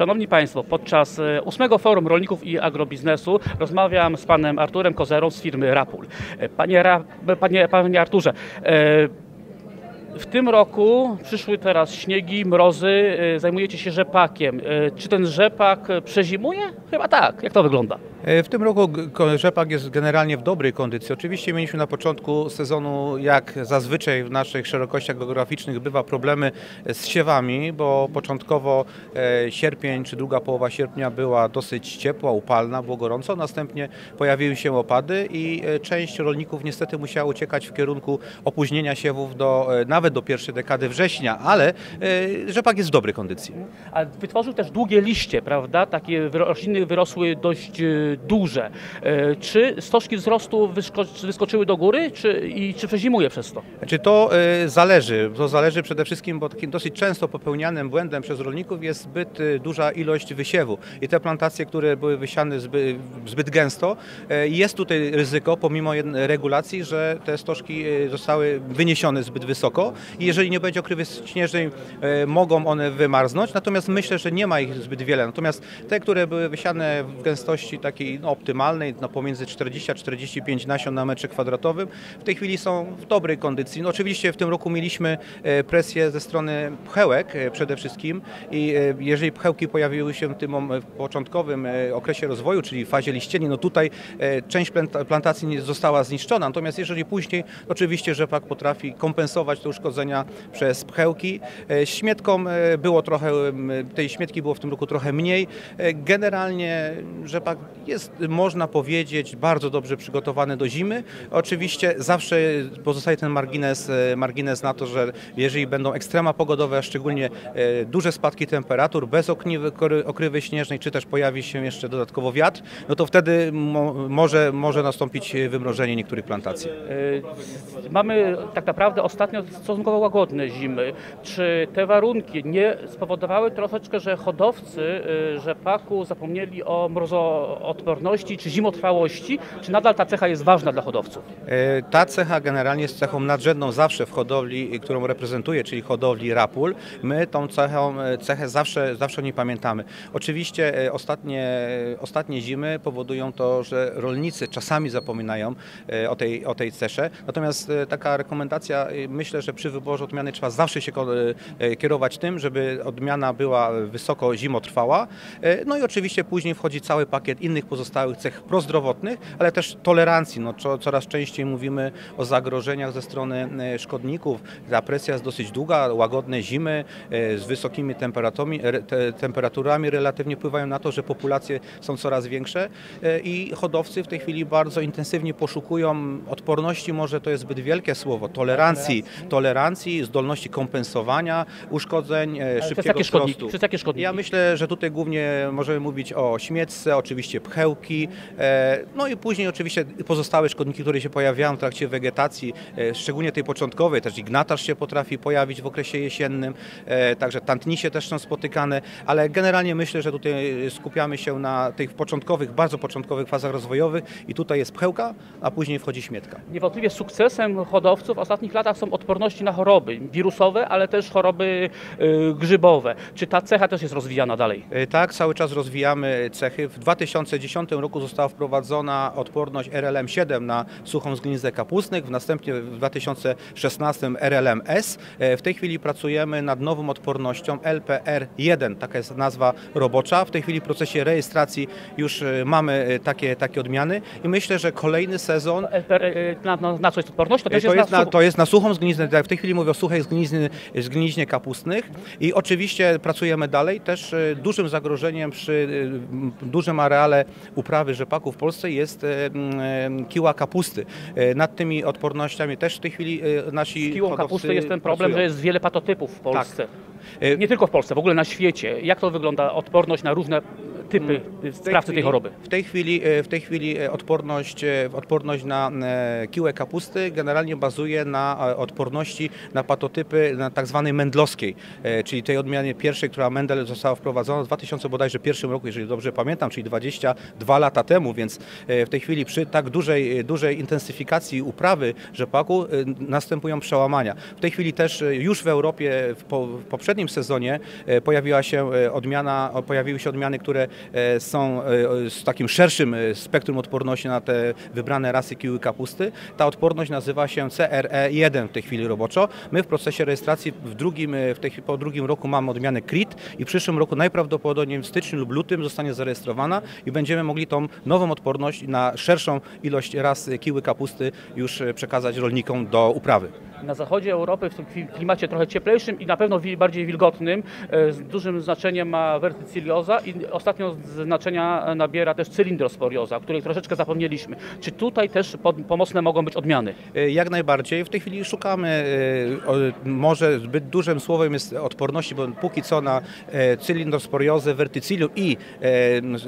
Szanowni Państwo, podczas e, ósmego forum rolników i agrobiznesu rozmawiam z panem Arturem Kozerą z firmy Rapul. E, Panie, Ra, panie, panie Arturze, e, w tym roku przyszły teraz śniegi, mrozy, e, zajmujecie się rzepakiem. E, Czy ten rzepak przezimuje? Chyba tak. Jak to wygląda? E, W tym roku rzepak jest generalnie w dobrej kondycji. Oczywiście mieliśmy na początku sezonu, jak zazwyczaj w naszych szerokościach geograficznych, bywa problemy z siewami, bo początkowo e, sierpień czy druga połowa sierpnia była dosyć ciepła, upalna, było gorąco. Następnie pojawiły się opady i e, część rolników niestety musiała uciekać w kierunku opóźnienia siewów do, e, nawet do pierwszej dekady września, ale e, rzepak jest w dobrej kondycji. A wytworzył też długie liście, prawda? Takie rośliny wyrosły dość e, duże. E, Czy stożki wzrostu wysko- wyskoczyły do góry, czy, i czy przezimuje przez to? Czy to y, zależy? To zależy przede wszystkim, bo takim dosyć często popełnianym błędem przez rolników jest zbyt duża ilość wysiewu. I te plantacje, które były wysiane zbyt, zbyt gęsto, jest tutaj ryzyko, pomimo regulacji, że te stożki zostały wyniesione zbyt wysoko i jeżeli nie będzie okrywy śnieżnej, y, mogą one wymarznąć. Natomiast myślę, że nie ma ich zbyt wiele. Natomiast te, które były wysiane w gęstości takiej no, optymalnej, no, pomiędzy 40 a 45 nasion na metrze kwadratowym, w tej chwili są w dobrej kondycji. No, oczywiście w tym roku mieliśmy e, presję ze strony pchełek e, przede wszystkim i e, jeżeli pchełki pojawiły się w tym początkowym e, okresie rozwoju, czyli fazie liścieni, no tutaj e, część planta- plantacji została zniszczona, natomiast jeżeli później, oczywiście rzepak potrafi kompensować te uszkodzenia przez pchełki. E, Śmietką e, było trochę, m, tej śmietki było w tym roku trochę mniej. E, Generalnie rzepak jest, można powiedzieć, bardzo dobrze przygotowany do zimy. Oczywiście zawsze pozostaje ten margines, e, margines na to, że jeżeli będą ekstrema pogodowe, szczególnie e, duże spadki temperatur, bez kory- okrywy śnieżnej, czy też pojawi się jeszcze dodatkowo wiatr, no to wtedy mo, może, może nastąpić wymrożenie niektórych plantacji. E, Mamy tak naprawdę ostatnio stosunkowo łagodne zimy. Czy te warunki nie spowodowały troszeczkę, że hodowcy rzepaku zapomnieli o mrozoodporności czy zimotrwałości? Czy nadal ta cecha jest ważna dla hodowców? E, Ta cecha generalnie jest cechą nadrzędną zawsze w hodowli, y, którą reprezentuję, czyli hodowli rapul. My tą cechą, e, cechę zawsze, zawsze nie pamiętamy. Oczywiście e, ostatnie, ostatnie zimy powodują to, że rolnicy czasami zapominają o tej, o tej cesze. Natomiast taka rekomendacja, myślę, że przy wyborze odmiany trzeba zawsze się ko- e, kierować tym, żeby odmiana była wysoko zimotrwała. E, No i oczywiście później wchodzi cały pakiet innych pozostałych cech prozdrowotnych, ale też tolerancji. No, co, coraz częściej mówimy o zagrożeniach ze strony e, szkodników. Ta presja jest dosyć długa, łagodne zimy e, z wysokimi temperaturami, temperaturami relatywnie wpływają na to, że populacje są coraz większe e, i hodowcy w tej chwili bardzo intensywnie poszukują odporności, może to jest zbyt wielkie słowo, tolerancji, tolerancji, zdolności kompensowania uszkodzeń, e, Przez szybkiego jakie szkodniki? wzrostu. Przez jakie szkodniki? Ja myślę, że tutaj głównie możemy mówić o śmietce, oczywiście pchełki, e, no i później oczywiście pozostałe szkodniki, które się pojawiają w trakcie wegetacji, e, szczególnie tej początkowej, też ignatarz się potrafi pojawić w okresie jesiennym, także tantnisie też są spotykane, ale generalnie myślę, że tutaj skupiamy się na tych początkowych, bardzo początkowych fazach rozwojowych i tutaj jest pchełka, a później wchodzi śmietka. Niewątpliwie sukcesem hodowców w ostatnich latach są odporności na choroby wirusowe, ale też choroby y, grzybowe. Czy ta cecha też jest rozwijana dalej? E, Tak, cały czas rozwijamy cechy. W 2010 roku została wprowadzona odporność RLM7 na suchą zgniznę kapustnych, w następnie w 2016 RLM-S. E, W tej chwili pracujemy nad nową odpornością LPR1, taka jest nazwa robocza. W tej chwili w procesie rejestracji już mamy takie, takie odmiany i myślę, że kolejny sezon LPR, y, na, na, na co jest odporność? To to jest, na, sucho- to jest na suchą zgniznę, w tej chwili mówię o suchej zgnizny, zgniźnie kapustnych i oczywiście pracujemy dalej. Też e, dużym zagrożeniem przy e, dużym areale uprawy rzepaku w Polsce jest e, kiła kapusty. Nad tymi odpornościami też w tej chwili nasi Z kiłą kapusty jest ten problem, pracują. że jest wiele patotypów w Polsce. E, Nie tylko w Polsce, w ogóle na świecie. Jak to wygląda odporność na różne typy W sprawcy tej choroby? W tej chwili, e, w tej chwili e, odporność, e, odporność na kiłę kapusty generalnie bazuje na odporności na patotypy na tak zwanej mendlowskiej, czyli tej odmianie pierwszej, która Mendel została wprowadzona w 2000 bodajże pierwszym roku, jeżeli dobrze pamiętam, czyli 22 lata temu, więc w tej chwili przy tak dużej, dużej intensyfikacji uprawy rzepaku następują przełamania. W tej chwili też już w Europie w, po, w poprzednim sezonie pojawiła się odmiana, pojawiły się odmiany, które są e, z takim szerszym e, spektrum odporności na te wybrane rasy kiły kapusty. Ta odporność nazywa się CRE1 w tej chwili roboczo. My w procesie rejestracji w drugim, e, w tej, po drugim roku mamy odmianę CRIT i w przyszłym roku najprawdopodobniej w styczniu lub lutym zostanie zarejestrowana i będziemy mogli tą nową odporność na szerszą ilość ras kiły kapusty już e, przekazać rolnikom do uprawy. Na zachodzie Europy, w tym kli- klimacie trochę cieplejszym i na pewno bardziej wilgotnym, e, z dużym znaczeniem ma wertycylioza i ostatnio znaczenia nabiera też cylindrosporioza, o której troszeczkę zapomnieliśmy. Czy tutaj też pomocne mogą być odmiany? E, Jak najbardziej. W tej chwili szukamy, e, może zbyt dużym słowem jest odporności, bo póki co na e, cylindrosporiozę, wertycilium i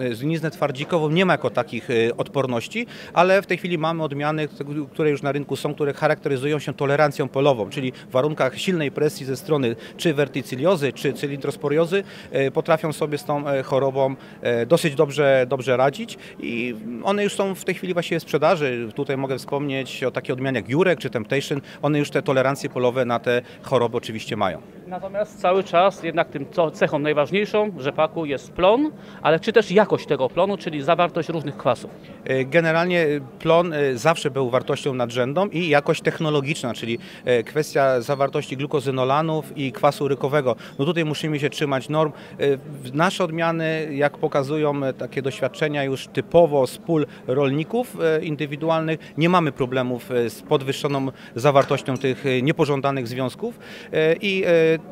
e, zgniznę twardzikową nie ma jako takich e, odporności, ale w tej chwili mamy odmiany, które już na rynku są, które charakteryzują się tolerancją polową, czyli w warunkach silnej presji ze strony czy wertycyliozy, czy cylindrosporiozy e, potrafią sobie z tą e, chorobą e, dosyć dobrze, dobrze radzić i one już są w tej chwili właściwie w sprzedaży. Tutaj mogę wspomnieć o takiej odmianie jak Jurek czy Temptation. One już te tolerancje polowe na te choroby oczywiście mają. Natomiast cały czas jednak tym cechą najważniejszą rzepaku jest plon, ale czy też jakość tego plonu, czyli zawartość różnych kwasów. Generalnie plon zawsze był wartością nadrzędną i jakość technologiczna, czyli kwestia zawartości glukozynolanów i kwasu rykowego. No tutaj musimy się trzymać norm. E, Nasze odmiany, jak pokazują e, takie doświadczenia już typowo z pól rolników e, indywidualnych, nie mamy problemów e, z podwyższoną zawartością tych e, niepożądanych związków E, i e,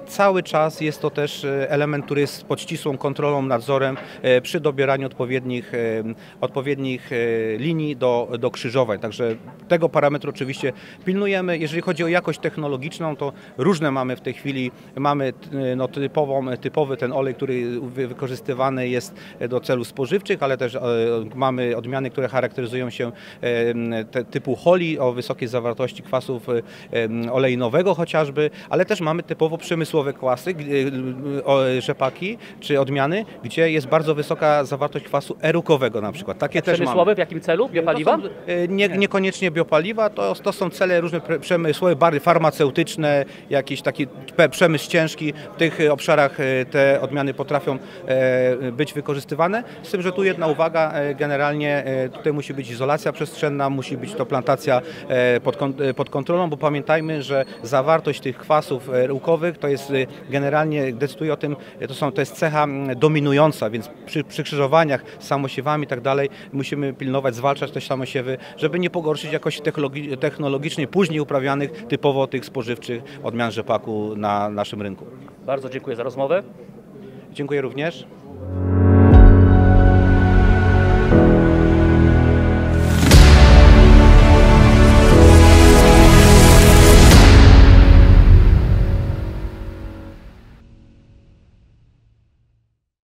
cały czas jest to też e, element, który jest pod ścisłą kontrolą, nadzorem e, przy dobieraniu odpowiednich, e, odpowiednich e, linii do, do krzyżowań. Także tego parametru oczywiście pilnujemy. Jeżeli chodzi o jakość technologiczną, to różne mamy w tej chwili. Mamy e, no, typową, typowy ten olej, który wy- wykorzystywany jest do celów spożywczych, ale też e, mamy odmiany, które charakteryzują się e, typu holi o wysokiej zawartości kwasów e, e, olejnowego chociażby, ale też mamy typowo przemysłowe kwasy, e, rzepaki czy odmiany, gdzie jest bardzo wysoka zawartość kwasu erukowego na przykład. Takie też mamy. Przemysłowe w jakim celu? Biopaliwa? Są, e, nie, niekoniecznie biopaliwa, to, to są cele różne przemysłowe, bardziej farmaceutyczne, jakiś taki przemysł ciężki. W tych e, obszarach e, te odmiany potrafią e, być wykorzystywane. Z tym, że tu jedna uwaga, generalnie tutaj musi być izolacja przestrzenna, musi być to plantacja pod, kon- pod kontrolą, bo pamiętajmy, że zawartość tych kwasów rukowych to jest generalnie, decyduje o tym, to, są, to jest cecha dominująca, więc przy, przy krzyżowaniach z samosiewami i tak dalej musimy pilnować, zwalczać te samosiewy, żeby nie pogorszyć jakości technologi- technologicznej później uprawianych typowo tych spożywczych odmian rzepaku na naszym rynku. Bardzo dziękuję za rozmowę. Dziękuję również.